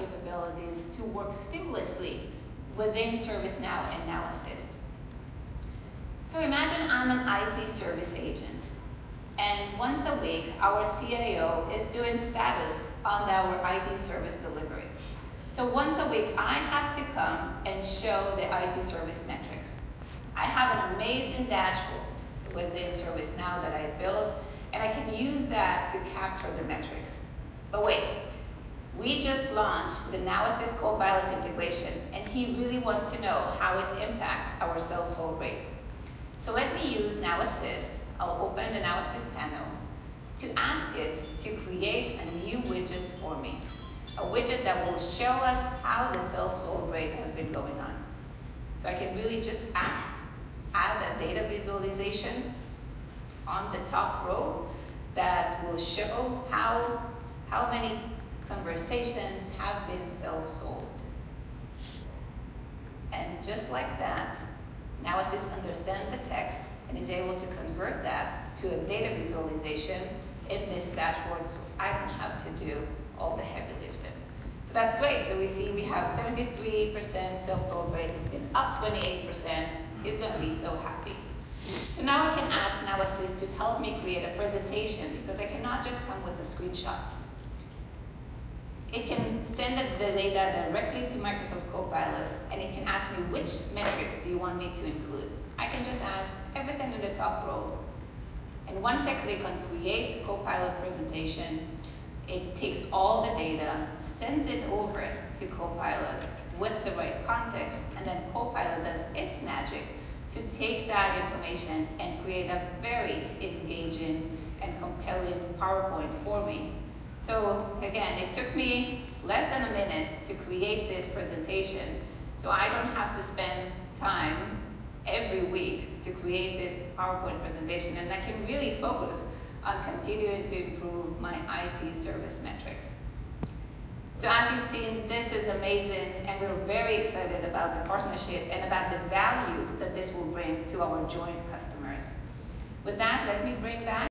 capabilities to work seamlessly within ServiceNow and Now Assist. So imagine I'm an IT service agent, and once a week, our CIO is doing status on our IT service delivery. So once a week, I have to come and show the IT service metrics. I have an amazing dashboard within ServiceNow that I built, and I can use that to capture the metrics. But wait, we just launched the Assist Copilot integration, and he really wants to know how it impacts our self-solve rate. So let me use Now Assist. I'll open the Now Assist panel to ask it to create a new widget for me. A widget that will show us how the self-solve rate has been going on. So I can really just ask, add a data visualization on the top row that will show how, how many conversations have been self-solved. And just like that, now Assist understands the text and is able to convert that to a data visualization in this dashboard so I don't have to do all the heavy lifting. So that's great. So we see we have 73% self-solve rate. It's been up 28%. He's going to be so happy. So now I can ask Assist to help me create a presentation because I cannot just come with a screenshot. It can send the data directly to Microsoft Copilot, and it can ask me which metrics do you want me to include. I can just ask everything in the top row. And once I click on Create Copilot Presentation, it takes all the data, sends it over to Copilot with the right context, and then Copilot does its magic to take that information and create a very engaging and compelling PowerPoint for me so again, it took me less than a minute to create this presentation, so I don't have to spend time every week to create this PowerPoint presentation, and I can really focus on continuing to improve my IT service metrics. So as you've seen, this is amazing, and we're very excited about the partnership and about the value that this will bring to our joint customers. With that, let me bring back